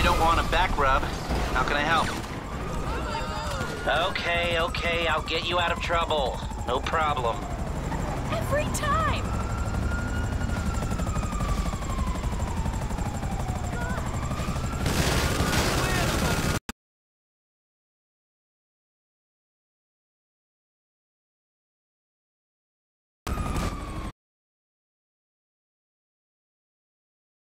You don't want a back rub. How can I help? Okay, okay, I'll get you out of trouble. No problem. Every time!